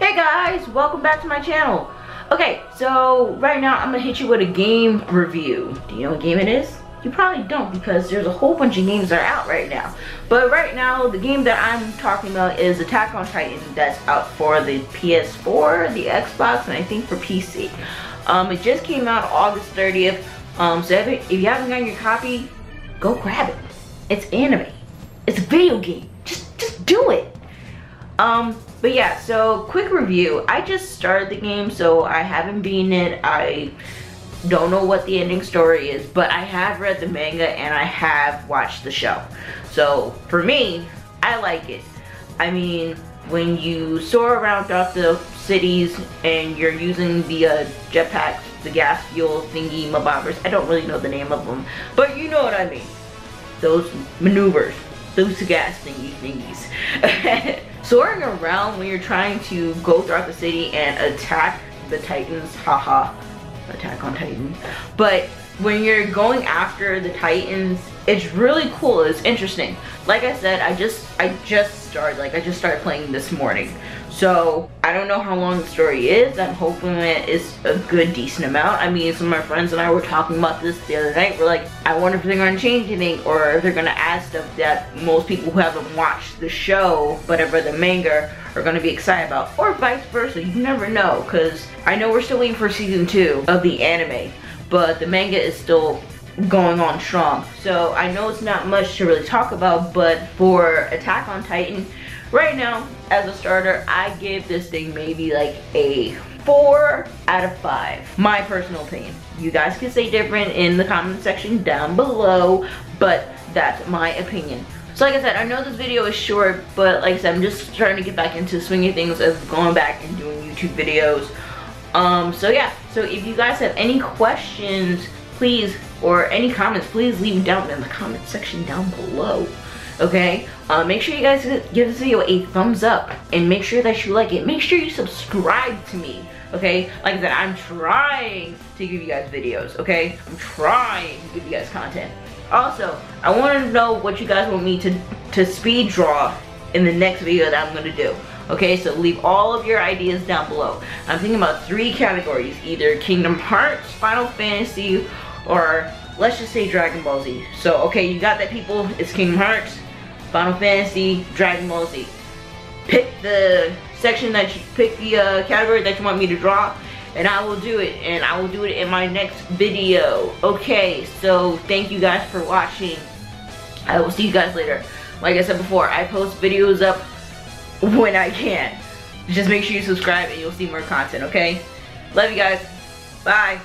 Hey guys, welcome back to my channel. Okay, so right now I'm gonna hit you with a game review. Do you know what game it is? You probably don't because there's a whole bunch of games that are out right now. But right now, the game that I'm talking about is Attack on Titan that's out for the PS4, the Xbox, and I think for PC. Um, it just came out August 30th. Um, so if, if you haven't gotten your copy, go grab it. It's anime. It's a video game. Um, but yeah, so quick review. I just started the game, so I haven't beaten it. I don't know what the ending story is, but I have read the manga and I have watched the show. So for me, I like it. I mean, when you soar around throughout the cities and you're using the uh, jetpacks, the gas fuel thingy bombers, I don't really know the name of them, but you know what I mean. Those maneuvers, those gas thingy thingies. Soaring around when you're trying to go throughout the city and attack the titans, haha, Attack on Titan. But when you're going after the Titans, it's really cool. It's interesting. Like I said, I just I just started like I just started playing this morning. So I don't know how long the story is. I'm hoping it is a good decent amount. I mean some of my friends and I were talking about this the other night. We're like, I wonder if they're gonna change anything or if they're gonna add stuff that most people who haven't watched the show, but have read the manga, are gonna be excited about. Or vice versa, you never know. Cause I know we're still waiting for season two of the anime, but the manga is still going on strong. So I know it's not much to really talk about, but for Attack on Titan, right now, as a starter, I give this thing maybe like a four out of five. My personal opinion. You guys can say different in the comment section down below, but that's my opinion. So like I said, I know this video is short, but like I said, I'm just trying to get back into swinging things of going back and doing YouTube videos. Um, so yeah, so if you guys have any questions, please, or any comments, please leave down in the comment section down below. Okay, uh, make sure you guys give this video a thumbs up and make sure that you like it. Make sure you subscribe to me. Okay, like I said, I'm trying to give you guys videos. Okay, I'm trying to give you guys content. Also, I want to know what you guys want me to to speed draw in the next video that I'm gonna do. Okay, so leave all of your ideas down below. I'm thinking about three categories, either Kingdom Hearts, Final Fantasy, or let's just say Dragon Ball Z. So, okay, you got that people, it's Kingdom Hearts, Final Fantasy, Dragon Ball Z. Pick the section that you, pick the uh, category that you want me to draw, and I will do it, and I will do it in my next video. Okay, so thank you guys for watching. I will see you guys later. Like I said before, I post videos up when I can. Just make sure you subscribe and you'll see more content, okay? Love you guys. Bye.